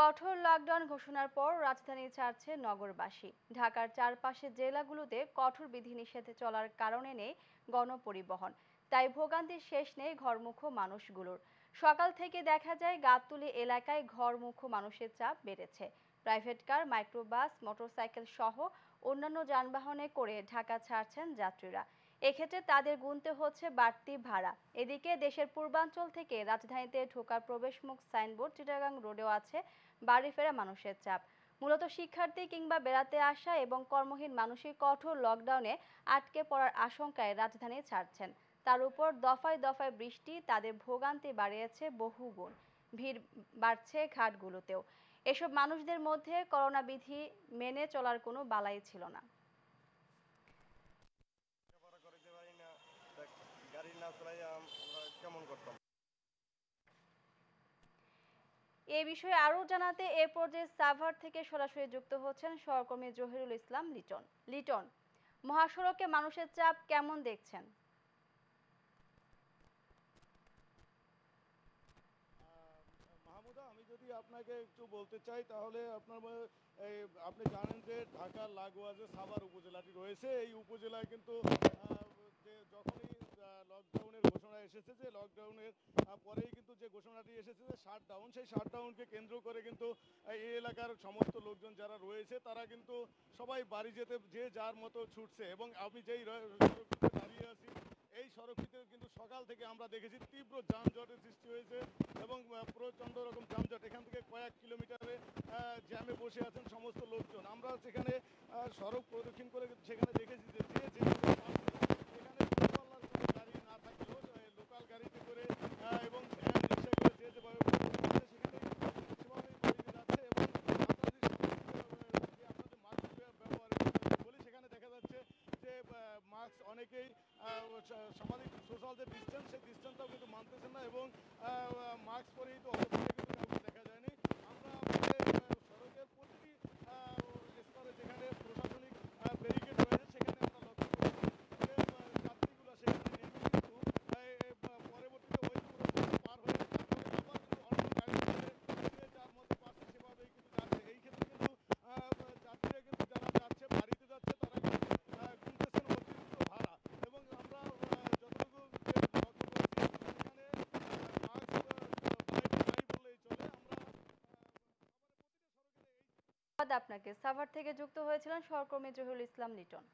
কঠোর লকডাউন ঘোষণার পর রাজধানী ছাড়ছে নগরবাসী। ঢাকার চারপাশে জেলাগুলোতে কঠোর বিধিনিষেধে চলার কারণে নেই গণপরিবহন। তাই ভোগান্তির শেষ নেই ঘরমুখো মানুষগুলোর। সকাল থেকে দেখা যায় গাবতলী এলাকায় ঘরমুখো মানুষের চাপ বেড়েছে। প্রাইভেট কার মাইক্রোবাস মোটরসাইকেল সহ অন্যান্য যানবাহনে করে ঢাকা ছাড়ছেন যাত্রীরা। এক্ষেত্রে তাদের গুনতে হচ্ছে বাড়তি ভাড়া। এদিকে দেশের পূর্বাঞ্চল থেকে রাজধানীতে ঢোকার প্রবেশমুখ সাইনবোর্ড চিটাগাং রোডেও আছে বাড়ি ফেরা মানুষের চাপ। মূলত শিক্ষার্থী কিংবা বেড়াতে আসা এবং কর্মহীন মানুষের কঠোর লকডাউনে আটকে পড়ার আশঙ্কায় রাজধানী ছাড়ছেন। তার উপর দফায় দফায় বৃষ্টি, তাদের ভোগান্তি বাড়িয়েছে বহুগুণ ভিড় বাড়ছে ঘাটগুলোতেও। এসব মানুষদের মধ্যে করোনা বিধি মেনে চলার কোনো বালাই ছিল না লেখাপড়া করাইতে পারি না দেখ, গাড়ি আমরা কেমন করতাম? এ বিষয়ে আরও জানাতে এ পর্যায়ে সাভার থেকে সরাসরি যুক্ত হচ্ছেন সহকর্মী জহিরুল ইসলাম লিটন। লিটন মহাসড়কে মানুষের চাপ কেমন দেখছেন? মাহমুদা আমি যদি আপনাকে একটু বলতে চাই তাহলে আপনার আপনি জানেন যে ঢাকা লাগোয়া যে সাভার উপজেলাটি রয়েছে এই উপজেলায় কিন্তু আহ, যে যখনই লকডাউনের ঘোষণা এসেছে যে লকডাউনের পরেই কিন্তু যে ঘোষণাটি এসেছে যে শাটডাউন সেই শাটডাউনকে কেন্দ্র করে কিন্তু এই এলাকার সমস্ত লোকজন যারা রয়েছে, তারা কিন্তু সবাই বাড়ি যেতে, যে যার মতো ছুটছে। এবং আমি যেই দাঁড়িয়ে আছি, এই সড়কটিতে কিন্তু সকাল থেকে আমরা দেখেছি তীব্র যানজটের সৃষ্টি হয়েছে এবং প্রচণ্ড রকম যানজট। এখান থেকে কয়েক কিলোমিটারে জ্যামে বসে আছেন সমস্ত লোকজন। আমরা সেখানে সড়ক প্রদক্ষিণ করে সেখানে দেখেছি যে যে যেভাবে পারছে, এখানে দূরপাল্লার কোনো গাড়ি না থাকলেও লোকাল গাড়িতে করে আহ, এবং ভ্যান রিক্সা করে যে যেভাবে পারছে সেখানে সেভাবেই বাড়িতে যাচ্ছে এবং আপনাদের সামনে, আহ, যে আপনাদের মাস্ক ব্যবহার বলি সেখানে দেখা যাচ্ছে যে মাস্ক অনেকেই সামাজিক সোশ্যাল যে ডিস্টেন্স সেই ডিস্টেন্সটাও কিন্তু মানতেছেন না এবং মাস্ক পরেই তো অবস্থায় কিন্তু কাউকে দেখা যায়নি আমরা আমাদের আহ, সড়কের প্রতিটি আহ, স্তরে যেখানে প্রশাসনিক ব্যারিকেড রয়েছে সেখানে আমরা লক্ষ্য করেছি যে আহ, যাত্রীগুলো সেখানে নেমে কিন্তু আহ, এ, আহ, পরবর্তীতে ওই পুরো পার হয়ে তারপরে আবার কিন্তু অন্য গাড়ি ধরে যে যার মতো পারছে সেভাবেই কিন্তু যাচ্ছে এই ক্ষেত্রে কিন্তু আহ, যাত্রীরা কিন্তু যারা যাচ্ছে বাড়িতে যাচ্ছে তারা কিন্তু আহ, গুনতেছেন অতিরিক্ত ভাড়া এবং আমরা আহ, যতটুকু যে লক্ষ্য করেছি সেখানে মাস্ক বাইক নাই বললেই চলে আমরা আহ, সবার প্রতিটা সড়কের এই ধন্যবাদ আপনাকে। সাভার থেকে যুক্ত হয়েছিলেন সহকর্মী জহিরুল ইসলাম লিটন।